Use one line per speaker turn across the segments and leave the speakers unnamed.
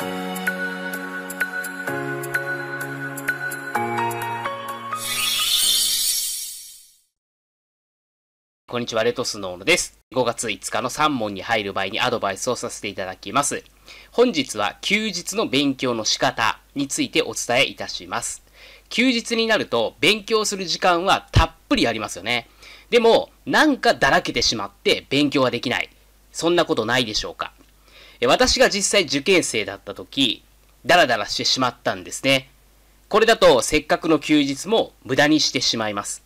こんにちは、レトスノーノです。5月5日の3問に入る前にアドバイスをさせていただきます。本日は休日の勉強の仕方についてお伝えいたします。休日になると勉強する時間はたっぷりありますよね。でも、なんかだらけてしまって勉強ができない。そんなことないでしょうか。私が実際受験生だった時、ダラダラしてしまったんですね。これだとせっかくの休日も無駄にしてしまいます。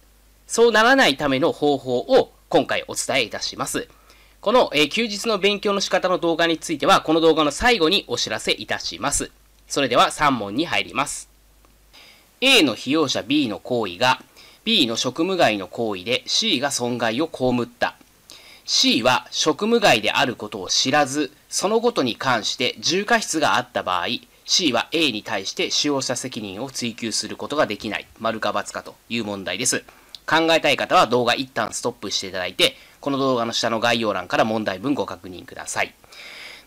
そうならないための方法を今回お伝えいたします。この、え、休日の勉強の仕方の動画については、この動画の最後にお知らせいたします。それでは3問に入ります。A の被用者 B の行為が B の職務外の行為で C が損害を被った。C は職務外であることを知らず、そのことに関して重過失があった場合、C は A に対して使用者責任を追及することができない。丸か×かという問題です。考えたい方は動画一旦ストップしていただいて、この動画の下の概要欄から問題文ご確認ください。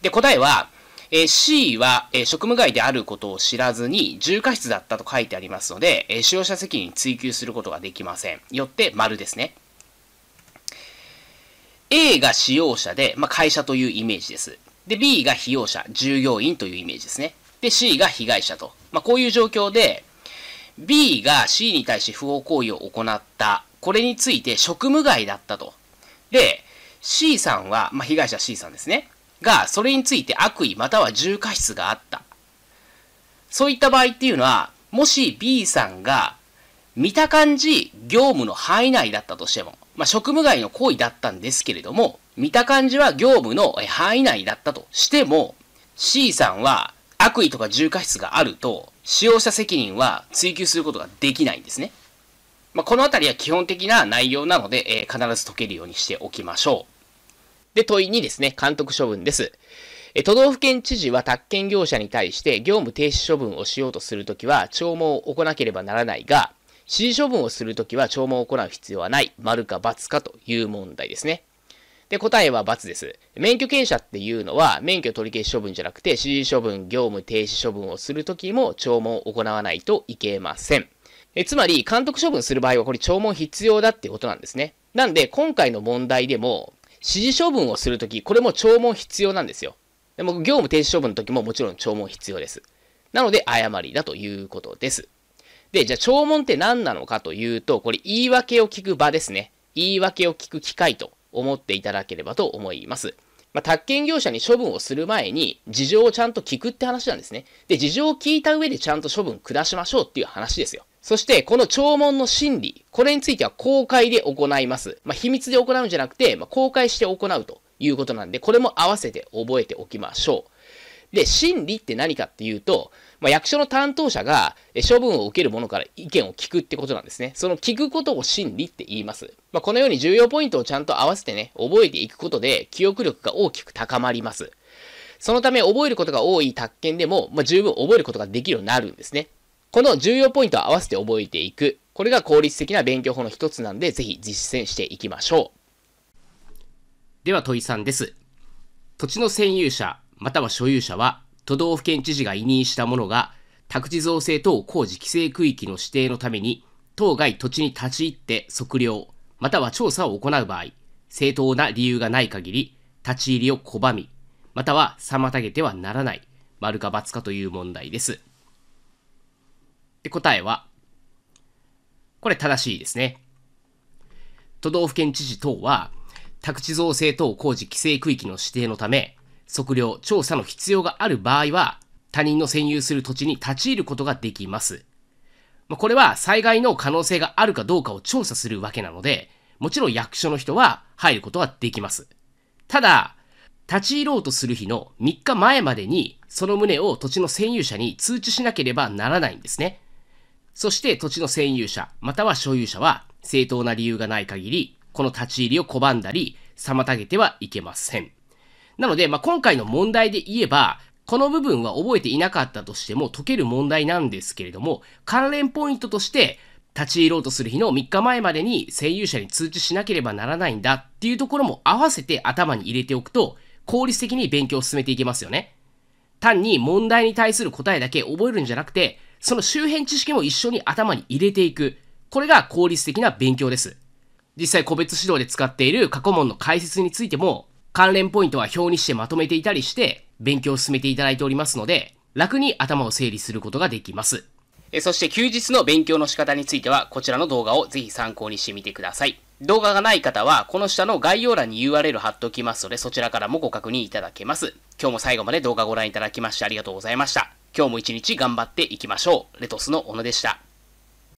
で、答えは、えー、C は、えー、職務外であることを知らずに重過失だったと書いてありますので、えー、使用者責任追及することができません。よって丸ですね。A が使用者で、まあ、会社というイメージです。で、B が被用者、従業員というイメージですね。で、C が被害者と。まあ、こういう状況で、B が C に対して不法行為を行った。これについて職務外だったと。で、C さんは、まあ、被害者 C さんですね。が、それについて悪意または重過失があった。そういった場合っていうのは、もし B さんが見た感じ業務の範囲内だったとしても、まあ、職務外の行為だったんですけれども、見た感じは業務の範囲内だったとしても、C さんは悪意とか重過失があると、使用者責任は追及することができないんですね。まあ、このあたりは基本的な内容なので、えー、必ず解けるようにしておきましょう。で、問い2ですね、監督処分です。え都道府県知事は宅建業者に対して業務停止処分をしようとするときは聴聞を行わなければならないが、指示処分をするときは聴聞を行う必要はない、丸か×かという問題ですね。で、答えは×です。免許検査っていうのは、免許取り消し処分じゃなくて、指示処分、業務停止処分をするときも、聴聞を行わないといけません。えつまり、監督処分する場合は、これ聴聞必要だってことなんですね。なんで、今回の問題でも、指示処分をするとき、これも聴聞必要なんですよ。でも、業務停止処分のときももちろん聴聞必要です。なので、誤りだということです。で、じゃあ、聴聞って何なのかというと、これ、言い訳を聞く場ですね。言い訳を聞く機会と思っていただければと思います。まあ、宅建業者に処分をする前に、事情をちゃんと聞くって話なんですね。で、事情を聞いた上でちゃんと処分下しましょうっていう話ですよ。そして、この聴聞の審理、これについては公開で行います。まあ、秘密で行うんじゃなくて、まあ、公開して行うということなんで、これも合わせて覚えておきましょう。で、審理って何かっていうと、まあ、役所の担当者が処分を受ける者から意見を聞くってことなんですね。その聞くことを真理って言います。まあ、このように重要ポイントをちゃんと合わせてね、覚えていくことで記憶力が大きく高まります。そのため覚えることが多い宅建でも、まあ、十分覚えることができるようになるんですね。この重要ポイントを合わせて覚えていく。これが効率的な勉強法の一つなんで、ぜひ実践していきましょう。では問い3です。土地の占有者、または所有者は、都道府県知事が委任した者が、宅地造成等工事規制区域の指定のために、当該土地に立ち入って測量、または調査を行う場合、正当な理由がない限り、立ち入りを拒み、または妨げてはならない、丸か×かという問題です。で、答えは、これ正しいですね。都道府県知事等は、宅地造成等工事規制区域の指定のため、測量、調査の必要がある場合は、他人の占有する土地に立ち入ることができます。これは災害の可能性があるかどうかを調査するわけなので、もちろん役所の人は入ることはできます。ただ、立ち入ろうとする日の3日前までに、その旨を土地の占有者に通知しなければならないんですね。そして土地の占有者、または所有者は、正当な理由がない限り、この立ち入りを拒んだり、妨げてはいけません。なので、まあ、今回の問題で言えば、この部分は覚えていなかったとしても解ける問題なんですけれども、関連ポイントとして、立ち入ろうとする日の3日前までに占有者に通知しなければならないんだっていうところも合わせて頭に入れておくと、効率的に勉強を進めていけますよね。
単に問題に対する答えだけ覚えるんじゃなくて、その周辺知識も一緒に頭に入れていく。これが効率的な勉強です。実際個別指導で使っている過去問の解説についても、関連ポイントは表にしてまとめていたりして、勉強を進めていただいておりますので、楽に頭を整理することができます。
そして休日の勉強の仕方については、こちらの動画をぜひ参考にしてみてください。動画がない方は、この下の概要欄に URL 貼っておきますので、そちらからもご確認いただけます。今日も最後まで動画ご覧いただきましてありがとうございました。今日も一日頑張っていきましょう。レトスの小野でした。